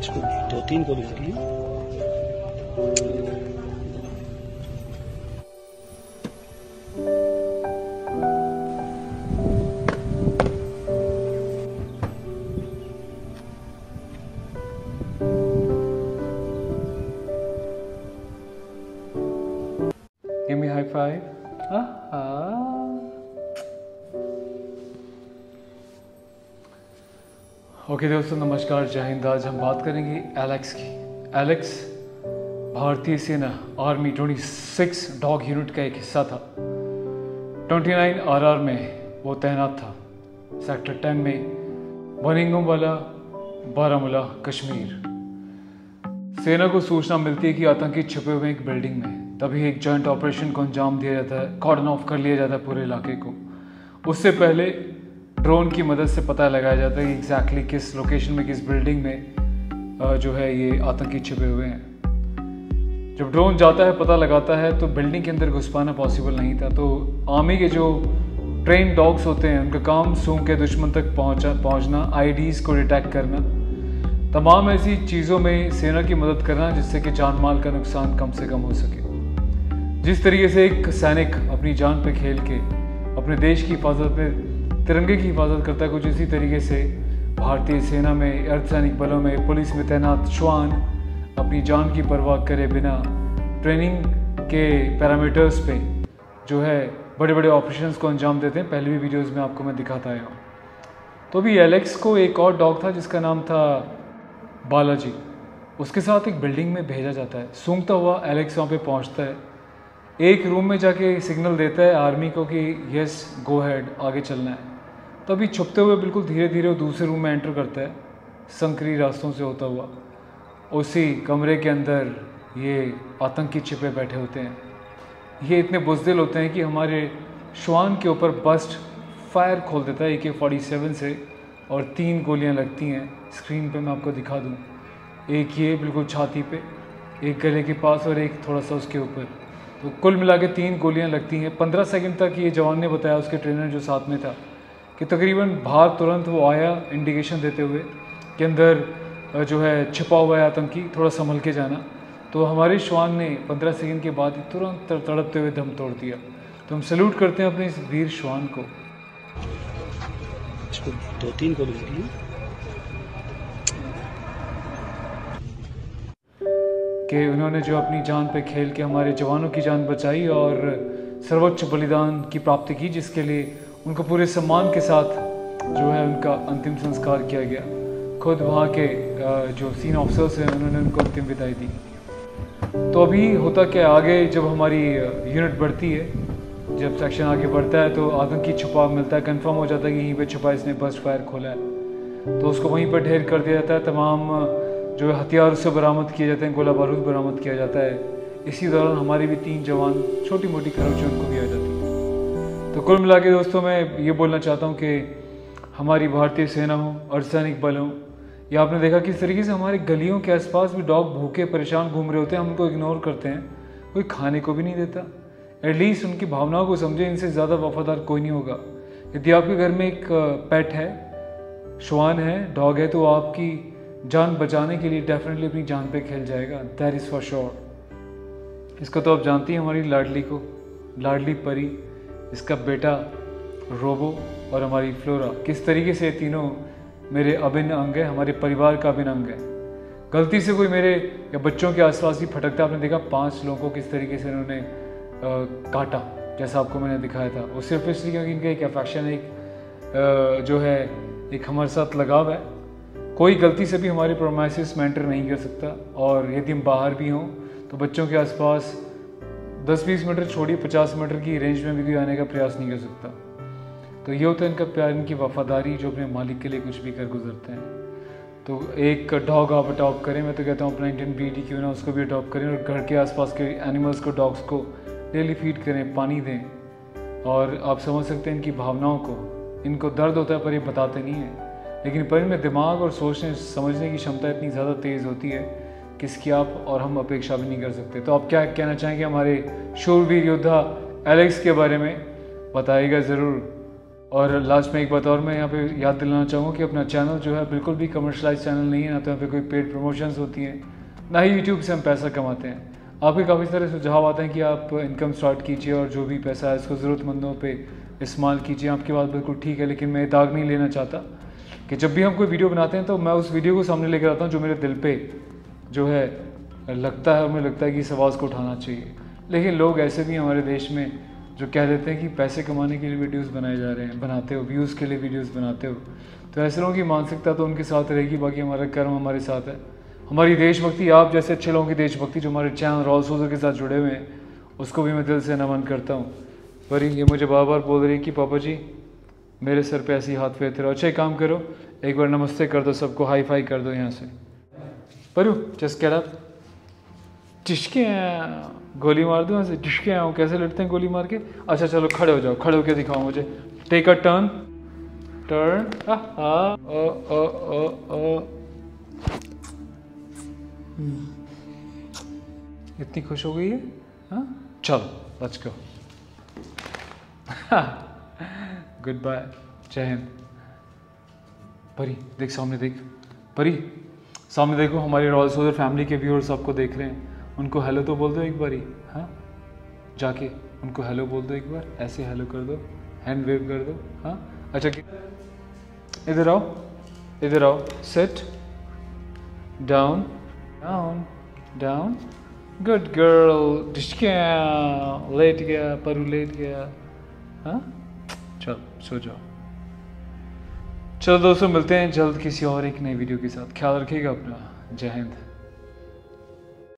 इसको दो तीन गोली कर ली Give me high five. Ah. Okay दोस्तों, नमस्कार, जय हिंद। आज हम बात करेंगे एलेक्स की। एलेक्स भारतीय सेना आर्मी 26 डॉग यूनिट का एक हिस्सा था। 29 आरआर में वो तैनात था। सेक्टर 10 में बनिंगम वाला बारामूला, कश्मीर। सेना को सूचना मिलती है कि आतंकी छुपे हुए एक बिल्डिंग में। तभी एक जॉइंट ऑपरेशन को अंजाम दिया जाता है कॉर्डन ऑफ़ कर लिया जाता है पूरे इलाके को। उससे पहले ड्रोन की मदद से पता लगाया जाता है कि एग्जैक्टली किस लोकेशन में, किस बिल्डिंग में जो है ये आतंकी छिपे हुए हैं। जब ड्रोन जाता है, पता लगाता है तो बिल्डिंग के अंदर घुस पाना पॉसिबल नहीं था। तो आर्मी के जो ट्रेन डॉग्स होते हैं, उनका काम सूंघ के दुश्मन तक पहुँचा, पहुँचना आईडीज़ को डिटेक्ट करना। तमाम ऐसी चीज़ों में सेना की मदद करना, जिससे कि जान माल का नुकसान कम से कम हो सके। जिस तरीके से एक सैनिक अपनी जान पर खेल के, अपने देश की हिफाजत में तिरंगे की हिफाजत करता है कुछ इसी तरीके से। भारतीय सेना में अर्धसैनिक बलों में, पुलिस में तैनात श्वान अपनी जान की परवाह करे बिना ट्रेनिंग के पैरामीटर्स पे जो है बड़े बड़े ऑपरेशंस को अंजाम देते हैं। पहले भी वीडियोस में आपको मैं दिखाता आया हूँ। तो अभी एलेक्स को एक और डॉग था जिसका नाम था बालाजी। उसके साथ एक बिल्डिंग में भेजा जाता है। सूंघता हुआ एलेक्स वहाँ पे पहुँचता है। एक रूम में जाके सिग्नल देता है आर्मी को कि यस गो हैड आगे चलना है। तभी छुपते हुए बिल्कुल धीरे धीरे वो दूसरे रूम में एंटर करता है, संकरी रास्तों से होता हुआ। उसी कमरे के अंदर ये आतंकी छिपे बैठे होते हैं। ये इतने बुजदिल होते हैं कि हमारे श्वान के ऊपर बस्ट फायर खोल देता है ए के फोर्टी सेवन से और तीन गोलियाँ लगती हैं। स्क्रीन पे मैं आपको दिखा दूँ। एक ये बिल्कुल छाती पे, एक गले के पास और एक थोड़ा सा उसके ऊपर। तो कुल मिला के तीन गोलियाँ लगती हैं। पंद्रह सेकेंड तक ये जवान ने बताया, उसके ट्रेनर जो साथ में था, कि तकरीबन बाहर तुरंत वो आया इंडिकेशन देते हुए, कि अंदर जो है, छिपा हुआ है आतंकी, थोड़ा संभल के जाना। तो हमारे श्वान ने पंद्रह सेकंड के बाद ही तुरंत तड़पते हुए दम तोड़ दिया। तो हम सल्यूट करते हैं अपने इस वीर श्वान को। दो तीन गोली कर कि उन्होंने जो अपनी जान पे खेल के हमारे जवानों की जान बचाई और सर्वोच्च बलिदान की प्राप्ति की, जिसके लिए उनको पूरे सम्मान के साथ जो है उनका अंतिम संस्कार किया गया। खुद वहाँ के जो सीन ऑफिसर्स हैं, उन्होंने उनको अंतिम विदाई दी। तो अभी होता क्या आगे जब हमारी यूनिट बढ़ती है, जब सेक्शन आगे बढ़ता है तो आतंकी छुपा मिलता है कंफर्म हो जाता है कि यहीं पे छुपा इसने बस्ट फायर खोला है। तो उसको वहीं पर ढेर कर दिया जाता है, तमाम जो हथियार उससे बरामद किए जाते हैं, गोला बारूद बरामद किया जाता है। इसी दौरान हमारे भी तीन जवान छोटी मोटी खरोचें उनको भी आ जाती हैं। तो कुल मिला के दोस्तों, मैं ये बोलना चाहता हूँ कि हमारी भारतीय सेना हो, अर्धसैनिक बल हो, या आपने देखा किस तरीके से हमारी गलियों के आसपास भी डॉग भूखे, परेशान घूम रहे होते हैं हम उनको इग्नोर करते हैं। कोई खाने को भी नहीं देता। एटलीस्ट उनकी भावनाओं को समझे, इनसे ज़्यादा वफादार कोई नहीं होगा। यदि आपके घर में एक पेट है, श्वान है डॉग है तो आपकी जान बचाने के लिए डेफिनेटली अपनी जान पे खेल जाएगा दैट इज़ फॉर श्योर इसको तो आप जानती हैं हमारी लाडली को लाडली परी इसका बेटा रोबो और हमारी फ्लोरा। किस तरीके से तीनों मेरे अभिन्न अंग है हमारे परिवार का अभिन्न अंग है। गलती से कोई मेरे या बच्चों के आसपास ही फटकता आपने देखा पाँच लोगों को किस तरीके से इन्होंने काटा जैसा आपको मैंने दिखाया था। वो सिर्फ़ इसलिए क्योंकि इनका एक अफेक्शन एक अ, जो है एक हमारे साथ लगाव है। कोई गलती से भी हमारी प्रोमाइसिस मेंटर नहीं कर सकता और यदि हम बाहर भी हों तो बच्चों के आसपास 10-20 मीटर छोड़िए 50 मीटर की रेंज में भी कोई आने का प्रयास नहीं कर सकता। तो ये होता है इनका प्यार, इनकी वफादारी जो अपने मालिक के लिए कुछ भी कर गुजरते हैं। तो एक डॉग आप अडॉप्ट करें, मैं तो कहता हूँ अपना इंडियन ब्रीड क्यों ना उसको भी अडॉप्ट करें और घर के आसपास के एनिमल्स को डॉग्स को डेली फ़ीड करें, पानी दें। और आप समझ सकते हैं इनकी भावनाओं को। इनको दर्द होता है पर ये बताते नहीं हैं। लेकिन पर में दिमाग और सोचने, समझने की क्षमता इतनी ज़्यादा तेज़ होती है कि इसकी आप और हम अपेक्षा भी नहीं कर सकते। तो आप क्या कहना चाहेंगे हमारे शूरवीर योद्धा एलेक्स के बारे में? बताइएगा ज़रूर। और लास्ट में एक बात और मैं यहाँ पे याद दिलाना चाहूँगा कि अपना चैनल जो है बिल्कुल भी कमर्शलाइज चैनल नहीं है, ना तो यहाँ पे कोई पेड प्रमोशंस होती हैं, ना ही यूट्यूब से हम पैसा कमाते हैं। आपके काफ़ी सारे सुझाव आते हैं कि आप इनकम स्टार्ट कीजिए और जो भी पैसा है इसको ज़रूरतमंदों पर इस्तेमाल कीजिए। आपकी बात बिल्कुल ठीक है, लेकिन मैं दाग नहीं लेना चाहता। कि जब भी हम कोई वीडियो बनाते हैं तो मैं उस वीडियो को सामने लेकर आता हूँ जो मेरे दिल पे जो है लगता है और मुझे लगता है कि इस आवाज़ को उठाना चाहिए। लेकिन लोग ऐसे भी हमारे देश में जो कह देते हैं कि पैसे कमाने के लिए वीडियोस बनाए जा रहे हैं, बनाते हो, व्यूज़ के लिए वीडियोस बनाते हो। तो ऐसे लोगों की मानसिकता तो उनके साथ रहेगी, बाकी हमारा कर्म हमारे साथ है। हमारी देशभक्ति, आप जैसे अच्छे लोगों की देशभक्ति जो हमारे चैनल रॉल सोजर के साथ जुड़े हुए हैं, उसको भी मैं दिल से नमन करता हूँ। पर ये मुझे बार बार बोल रही है कि पापा जी मेरे सर पे ऐसी हाथ फेरते रहो अच्छा एक काम करो, एक बार नमस्ते कर दो सबको, हाई फाई कर दो यहाँ से। परू जस्ट गेट अप टिशके गोली मार दूँ ऐसे टिशके आऊँ कैसे लड़ते हैं गोली मार के? अच्छा चलो, खड़े हो जाओ, खड़े होके दिखाओ मुझे। टेक अ टर्न टर्न इतनी खुश हो गई है? हाँ? चलो लेट्स गो गुड बाय जय हिंद परी देख सामने देख। परी सामने देखो, हमारे रॉयल सोलर फैमिली के व्यूअर्स आपको देख रहे हैं। उनको हेलो तो बोल दो एक बारी हाँ? जाके उनको हेलो बोल दो एक बार, ऐसे हेलो कर दो हैंड वेव कर दो हाँ? अच्छा इधर आओ इधर आओ set down down down good girl डिस्का लेट गया, परू लेट गया हाँ? सो जाओ। चलो दोस्तों, मिलते हैं जल्द किसी और एक नई वीडियो के साथ। ख्याल रखिएगा अपना। जय हिंद।